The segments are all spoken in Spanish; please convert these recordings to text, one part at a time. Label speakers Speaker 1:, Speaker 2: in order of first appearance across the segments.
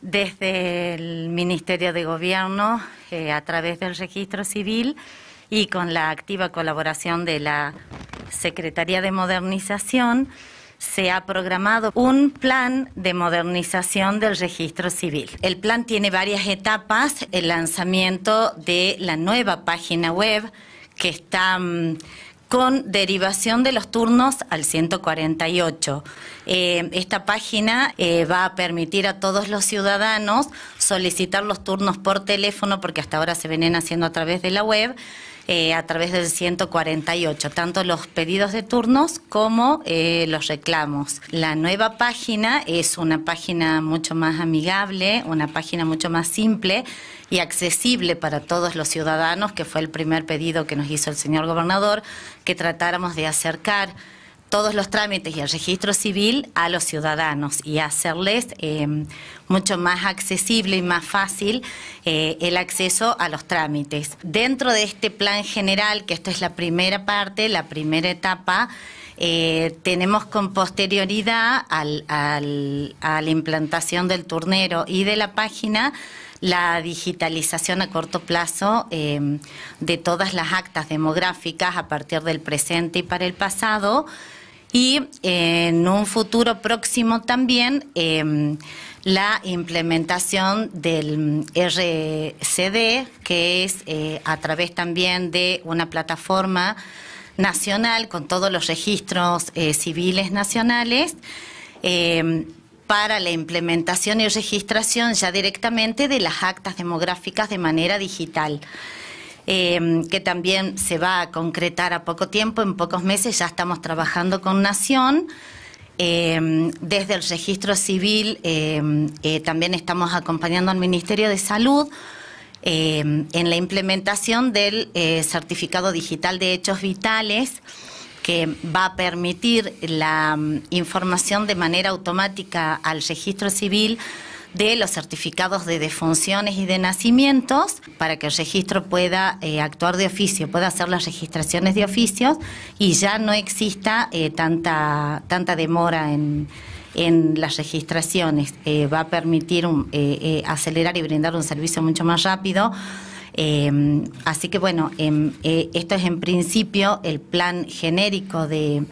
Speaker 1: Desde el Ministerio de Gobierno, eh, a través del registro civil y con la activa colaboración de la Secretaría de Modernización, se ha programado un plan de modernización del registro civil. El plan tiene varias etapas, el lanzamiento de la nueva página web que está... Mm, con derivación de los turnos al 148. Eh, esta página eh, va a permitir a todos los ciudadanos solicitar los turnos por teléfono, porque hasta ahora se vienen haciendo a través de la web, eh, a través del 148, tanto los pedidos de turnos como los reclamos. La nueva página es una página mucho más amigable, una página mucho más simple y accesible para todos los ciudadanos, que fue el primer pedido que nos hizo el señor gobernador, que tratáramos de acercar todos los trámites y el registro civil a los ciudadanos y hacerles eh, mucho más accesible y más fácil eh, el acceso a los trámites. Dentro de este plan general, que esto es la primera parte, la primera etapa, eh, tenemos con posterioridad a la implantación del turnero y de la página la digitalización a corto plazo em, de todas las actas demográficas a partir del presente y para el pasado y en un futuro próximo también em, la implementación del RCD, que es eh, a través también de una plataforma nacional con todos los registros eh, civiles nacionales. Em, para la implementación y registración ya directamente de las actas demográficas de manera digital. Em, que también se va a concretar a poco tiempo, en pocos meses ya estamos trabajando con Nación. Em, desde el registro civil em, eh, también estamos acompañando al Ministerio de Salud en la implementación del eh, certificado digital de hechos vitales que va a permitir la mm, información de manera automática al registro civil de los certificados de defunciones y de nacimientos para que el registro pueda eh, actuar de oficio, pueda hacer las registraciones de oficios y ya no exista eh, tanta, tanta demora en, las registraciones. Eh, va a permitir acelerar y brindar un servicio mucho más rápido así que bueno, esto es en principio el plan genérico de,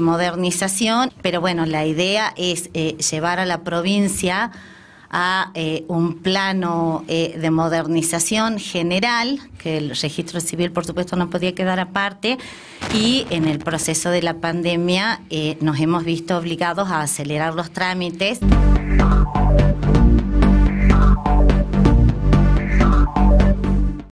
Speaker 1: modernización, pero bueno, la idea es eh, llevar a la provincia a eh, un plano de modernización general, que el registro civil por supuesto no podía quedar aparte, y en el proceso de la pandemia nos hemos visto obligados a acelerar los trámites.